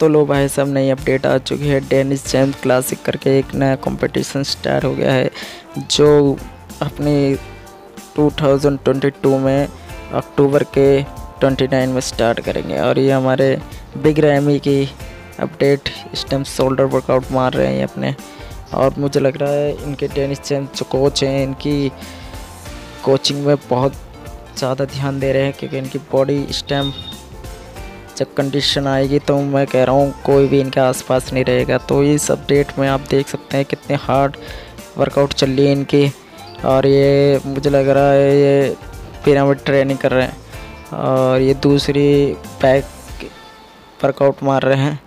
तो लो भाई सब नई अपडेट आ चुकी है। डेनिस चैम्प क्लासिक करके एक नया कंपटीशन स्टार्ट हो गया है, जो अपनी 2022 में अक्टूबर के 29 में स्टार्ट करेंगे। और ये हमारे बिग रैमी की अपडेट इस टाइम शोल्डर वर्कआउट मार रहे हैं अपने। और मुझे लग रहा है इनके टेनिस चैम्प जो कोच हैं, इनकी कोचिंग में बहुत ज़्यादा ध्यान दे रहे हैं, क्योंकि इनकी बॉडी इस टाइम जब कंडीशन आएगी तो मैं कह रहा हूँ, कोई भी इनके आसपास नहीं रहेगा। तो इस अपडेट में आप देख सकते हैं कितने हार्ड वर्कआउट चल रही है इनकी। और ये मुझे लग रहा है ये पिरामिड ट्रेनिंग कर रहे हैं। और ये दूसरी बैक वर्कआउट मार रहे हैं।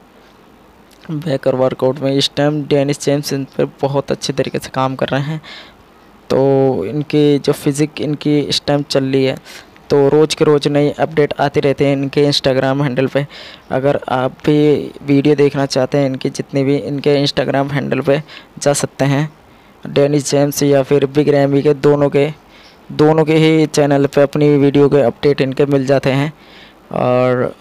बैक और वर्कआउट में इस टाइम डेनिस जेम्स इन पर बहुत अच्छे तरीके से काम कर रहे हैं। तो इनकी जो फिज़िक इनकी इस टाइम चल रही है तो रोज़ के रोज़ नई अपडेट आती रहते हैं इनके इंस्टाग्राम हैंडल पे। अगर आप भी वीडियो देखना चाहते हैं, इनकी जितनी भी इनके इंस्टाग्राम हैंडल पे जा सकते हैं। डेनिस जेम्स या फिर बिग रैमी के दोनों के दोनों के ही चैनल पे अपनी वीडियो के अपडेट इनके मिल जाते हैं। और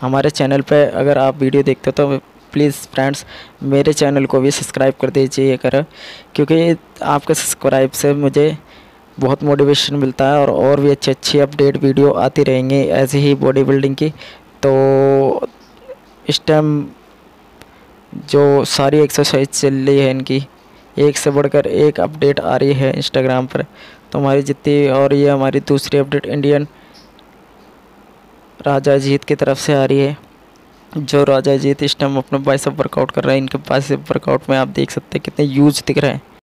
हमारे चैनल पे अगर आप वीडियो देखते हो तो प्लीज़ फ्रेंड्स मेरे चैनल को भी सब्सक्राइब कर दीजिए कर क्योंकि आपके सब्सक्राइब से मुझे बहुत मोटिवेशन मिलता है और और भी अच्छी अच्छी अपडेट वीडियो आती रहेंगी ऐसे ही बॉडी बिल्डिंग की। तो इस टाइम जो सारी एक्सरसाइज चल रही है इनकी, एक से बढ़कर एक अपडेट आ रही है इंस्टाग्राम पर। तो हमारी जितनी और ये हमारी दूसरी अपडेट इंडियन राजा जीत की तरफ़ से आ रही है। जो राजा जीत इस टाइम अपना बाइसअप वर्कआउट कर रहे हैं, इनके बाइसअप वर्कआउट में आप देख सकते हैं कितने यूज़ दिख रहे हैं।